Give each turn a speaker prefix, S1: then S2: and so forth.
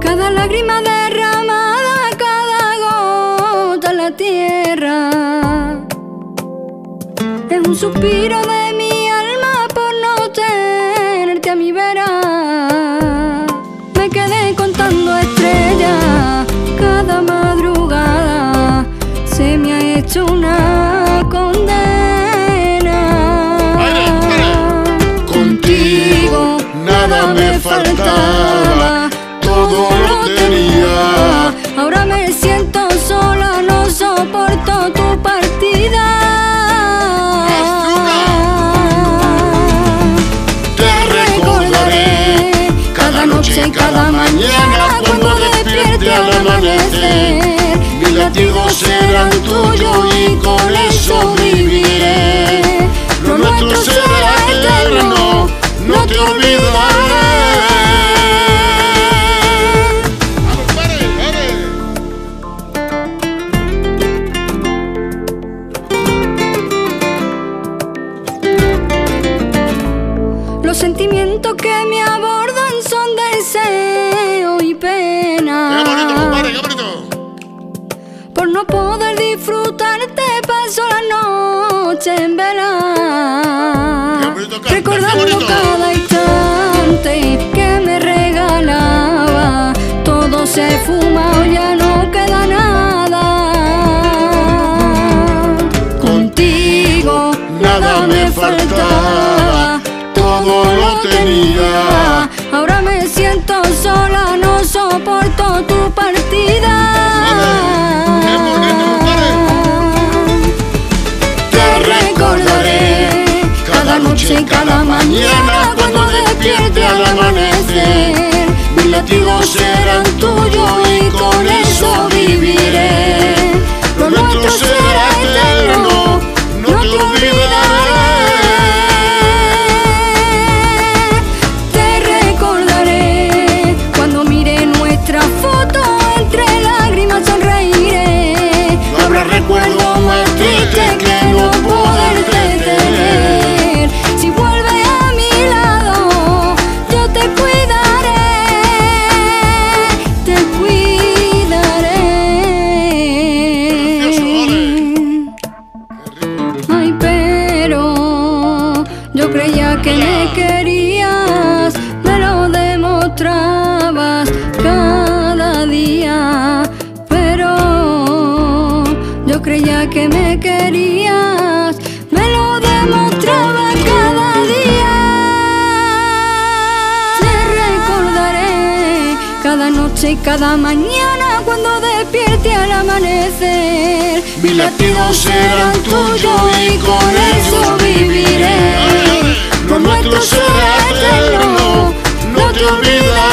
S1: Cada lágrima derramada, cada gota en la tierra. Es un suspiro de mi alma por no tenerte a mi vera. Faltaba, todo lo tenía. Ahora me siento sola, no soporto tu partida.
S2: Te recordaré cada noche y cada mañana cuando despierte al amanecer. Mis latidos serán tuyos
S1: Los sentimientos que me abordan son deseo y
S2: ¡Qué bonito,
S1: pena.
S2: compadre!
S1: Por no poder disfrutarte paso la noche en vela.
S2: Bonito
S1: Recordando cada instante que me regalaba Todo se fuma o ya no queda nada. Contigo
S2: Nada me faltaba, todo lo tenía.
S1: Ahora me siento sola, no soporto tu partida.
S2: Te recordaré cada noche y cada mañana cuando despierte al amanecer. Mis latidos serán tuyos recuerdo más
S1: Yo creía que me querías, me lo demostraba cada día. Te recordaré cada noche y cada mañana cuando despierte al amanecer.
S2: Mis latidos serán tuyos y con eso viviré. Lo nuestro será eterno, no te olvidaré.